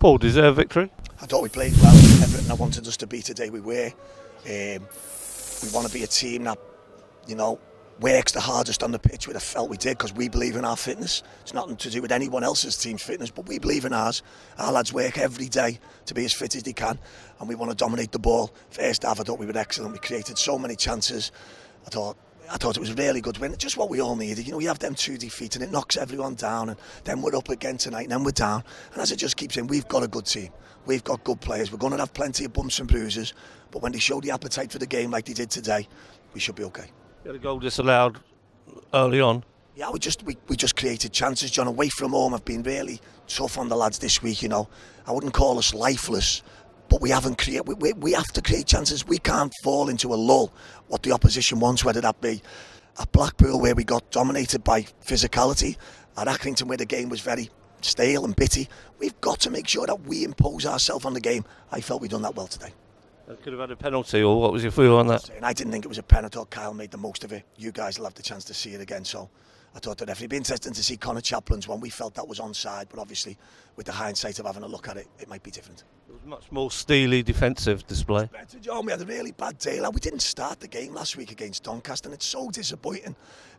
Paul, deserved victory? I thought we played well. Everything I wanted us to be today, we were. Um, we want to be a team that, you know, works the hardest on the pitch, which I felt we did because we believe in our fitness. It's nothing to do with anyone else's team's fitness, but we believe in ours. Our lads work every day to be as fit as they can, and we want to dominate the ball. First half, I thought we were excellent. We created so many chances. I thought I thought it was a really good win. Just what we all needed. You know, we have them two defeats and it knocks everyone down. And then we're up again tonight and then we're down. And as it just keeps saying, we've got a good team. We've got good players. We're going to have plenty of bumps and bruises. But when they show the appetite for the game like they did today, we should be okay. You had a goal disallowed early on. Yeah, we just we, we just created chances, John. Away from home, have been really tough on the lads this week. You know, I wouldn't call us lifeless, but we haven't created. We, we, we have to create chances. We can't fall into a lull. What the opposition wants, whether that be at Blackpool where we got dominated by physicality, at Accrington where the game was very stale and bitty. We've got to make sure that we impose ourselves on the game. I felt we've done that well today. could have had a penalty, or what was your feel on that? I didn't think it was a penalty. Kyle made the most of it. You guys will have the chance to see it again. So I thought that it'd be interesting to see Conor Chaplin's one. We felt that was onside, but obviously, with the hindsight of having a look at it, it might be different. It was much more steely defensive display. Better, John. We had a really bad day. Like, we didn't start the game last week against Doncaster, and it's so disappointing.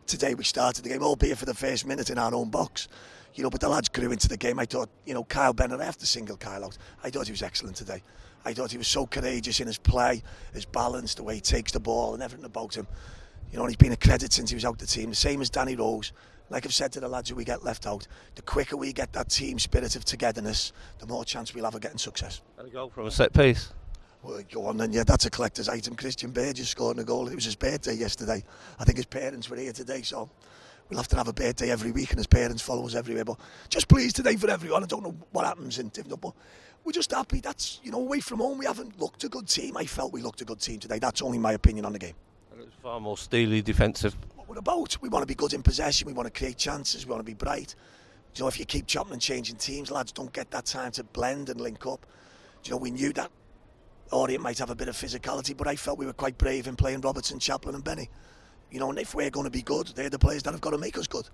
Today we started the game, albeit for the first minute in our own box. You know, but the lads grew into the game. I thought, you know, Kyle Bennett, I have to single Kyle out. I thought he was excellent today. I thought he was so courageous in his play, his balance, the way he takes the ball, and everything about him. You know, he's been a credit since he was out the team. The same as Danny Rose. Like I've said to the lads who we get left out, the quicker we get that team spirit of togetherness, the more chance we'll have of getting success. And a goal from a set piece. Well, go on then, yeah, that's a collector's item. Christian Burgess scored a goal. It was his birthday yesterday. I think his parents were here today, so we'll have to have a birthday every week and his parents follow us everywhere. But just pleased today for everyone. I don't know what happens in Tivno, but we're just happy. That's, you know, away from home, we haven't looked a good team. I felt we looked a good team today. That's only my opinion on the game. Far more steely defensive. What we're about. We want to be good in possession. We want to create chances. We want to be bright. You know, if you keep chopping and changing teams, lads don't get that time to blend and link up. You know, we knew that Orient might have a bit of physicality, but I felt we were quite brave in playing Robertson, Chaplin, and Benny. You know, and if we're going to be good, they're the players that have got to make us good.